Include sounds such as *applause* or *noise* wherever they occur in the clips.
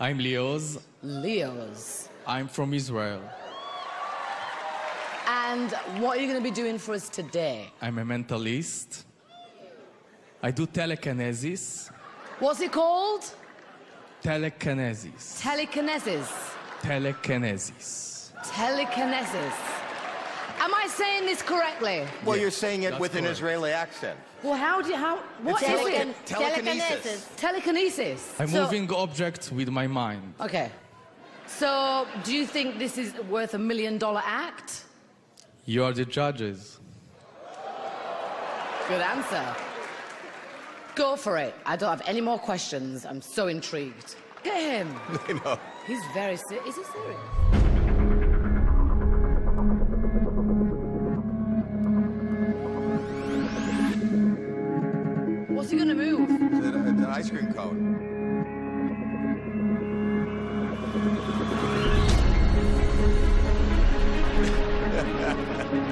I'm Lioz. Lioz. I'm from Israel. And what are you going to be doing for us today? I'm a mentalist. I do telekinesis. What's it called? Telekinesis. Telekinesis. Telekinesis. Telekinesis. Am I saying this correctly? Well, you're saying it that's with an correct. Israeli accent. Well, how do you, how, what is Telechin- it? telekinesis. Telekinesis. I'm So- moving objects with my mind. Okay. So, do you think this is worth a million dollar act? You are the judges. Good answer. Go for it. I don't have any more questions. I'm so intrigued. Get him. *laughs* I know. He's very serious. Is he serious? What's gonna move? It's an, it's an ice cream cone.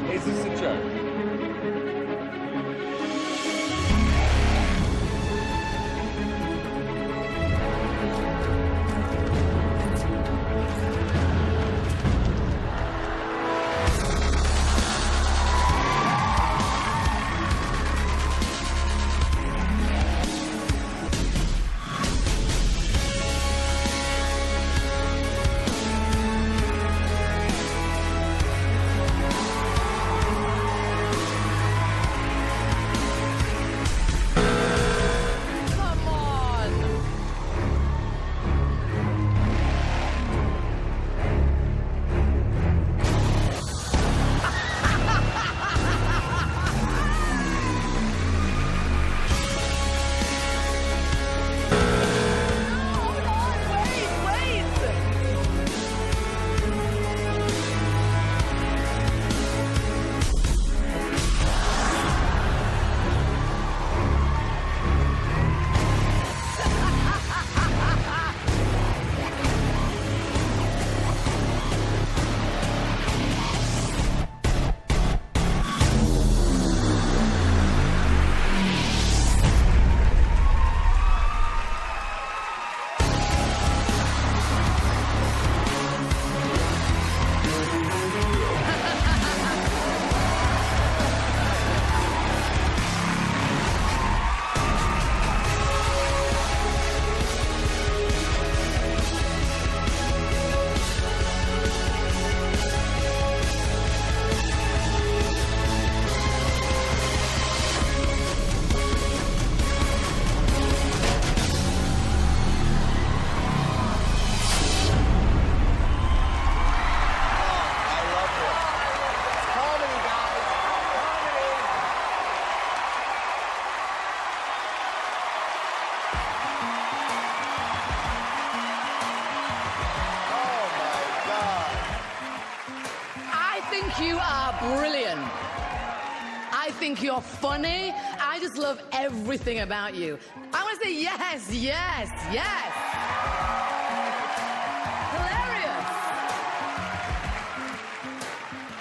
*laughs* Is this a joke? Brilliant. I think you're funny. I just love everything about you. I want to say yes, yes, yes. Hilarious.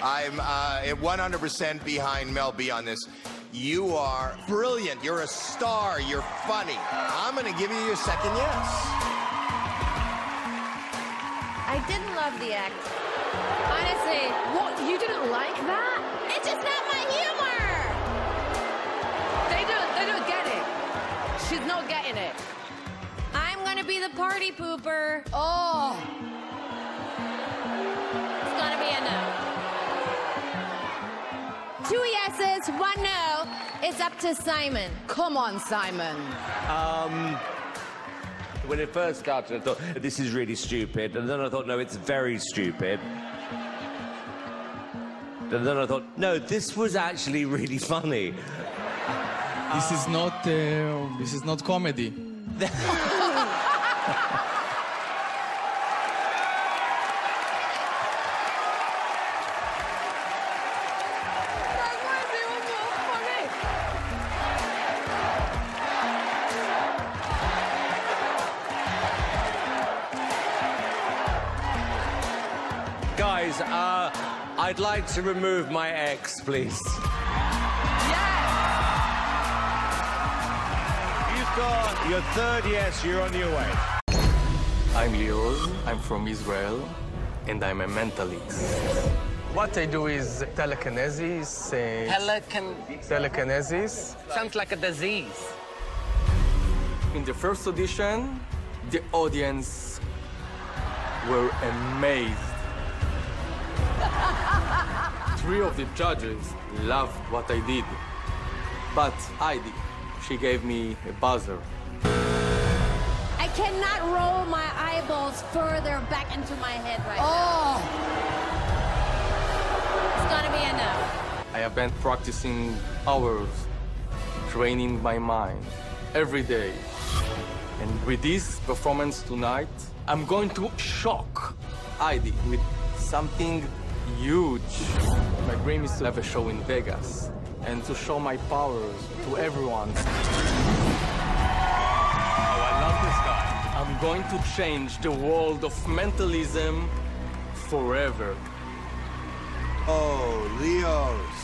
I'm uh, 100% behind Mel B on this. You are brilliant. You're a star. You're funny. I'm going to give you your second yes. I didn't love the act. Honestly, What? You didn't like that? it's just not my humor. They don't. They don't get it. She's not getting it. I'm gonna be the party pooper. Oh, It's gonna be a no. Two yeses, one no. It's up to Simon. come on, Simon. Um, When it first started, I thought, this is really stupid. And then I thought, no, it's very stupid. And then I thought, no, this was actually really funny. This is not. Uh, this is not comedy. *laughs* Guys, uh, I'd like to remove my ex, please. Yes. You've got your third yes, you're on your way. I'm Lior, I'm from Israel, and I'm a mentalist. What I do is telekinesis. Uh, Pelican telekinesis. sounds like a disease. In the first audition, the audience were amazed. Three of the judges loved what I did. But Heidi, she gave me a buzzer. I cannot roll my eyeballs further back into my head right Oh, now. It's gonna be enough. I have been practicing hours, training my mind every day. And with this performance tonight, I'm going to shock Heidi with something huge. My dream is to have a show in Vegas and to show my powers to everyone. Oh, I love this guy. I'm going to change the world of mentalism forever. Oh, Lioz.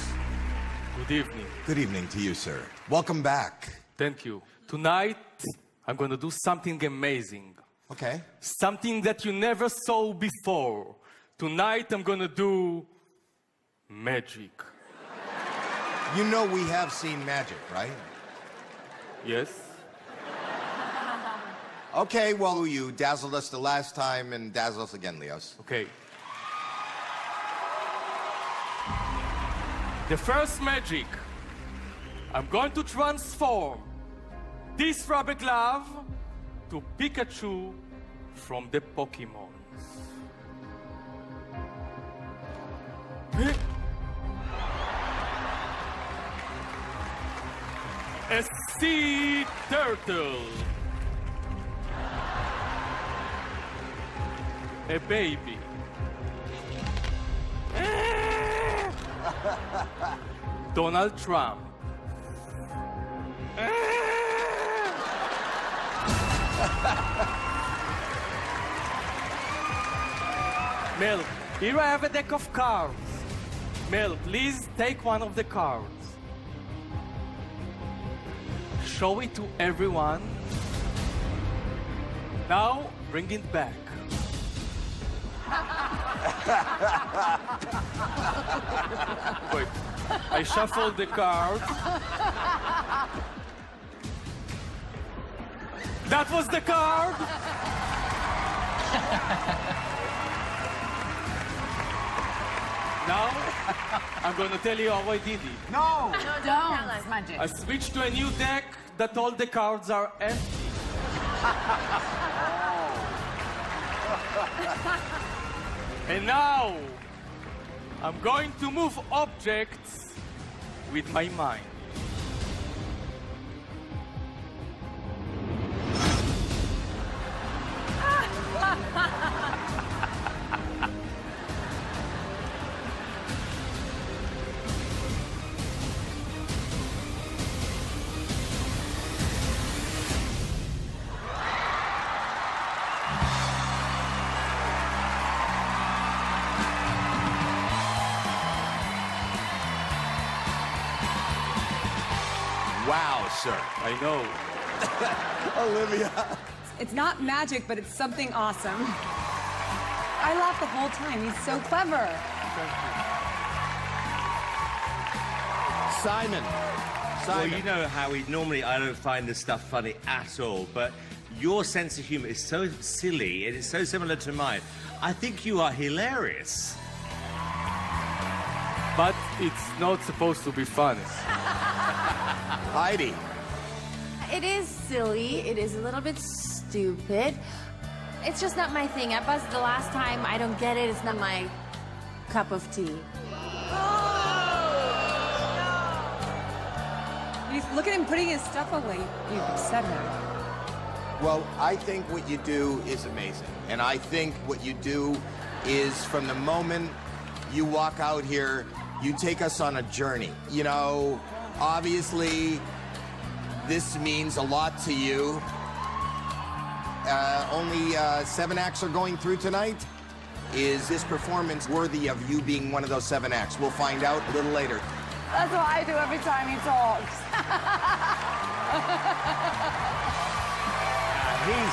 Good evening. Good evening to you, sir. Welcome back. Thank you. Tonight, I'm going to do something amazing. Okay. Something that you never saw before. Tonight, I'm going to do magic. You know we have seen magic, right? Yes? Okay, well, you dazzled us the last time and dazzle us again, Lioz. Okay. The first magic. I'm going to transform this rubber glove to Pikachu from the Pokemon. A sea turtle. A baby. *laughs* Donald Trump. *laughs* Mel, here I have a deck of cards. Mel, please take one of the cards. Show it to everyone. Now, bring it back. *laughs* Wait, I shuffled the cards. That was the card. *laughs* now, *laughs* I'm going to tell you how I did it. No! No, don't. It's magic. I switched to a new deck that all the cards are empty. *laughs* and now, I'm going to move objects with my mind. *laughs* Wow, sir. I know. *laughs* Olivia. It's not magic, but it's something awesome. I laughed the whole time. He's so clever. Simon. Well, you know, how Howie, normally I don't find this stuff funny at all, but your sense of humor is so silly and it's so similar to mine. I think you are hilarious. But it's not supposed to be funny. *laughs* Heidi. It is silly. It is a little bit stupid. It's just not my thing. I buzzed the last time. I don't get it. It's not my cup of tea. Oh, He's, look at him putting his stuff away. You upset him. Well, I think what you do is amazing. And I think what you do is from the moment you walk out here, you take us on a journey. You know, obviously, this means a lot to you. Uh, only uh, seven acts are going through tonight. Is this performance worthy of you being one of those seven acts? We'll find out a little later. That's what I do every time he talks. *laughs* He's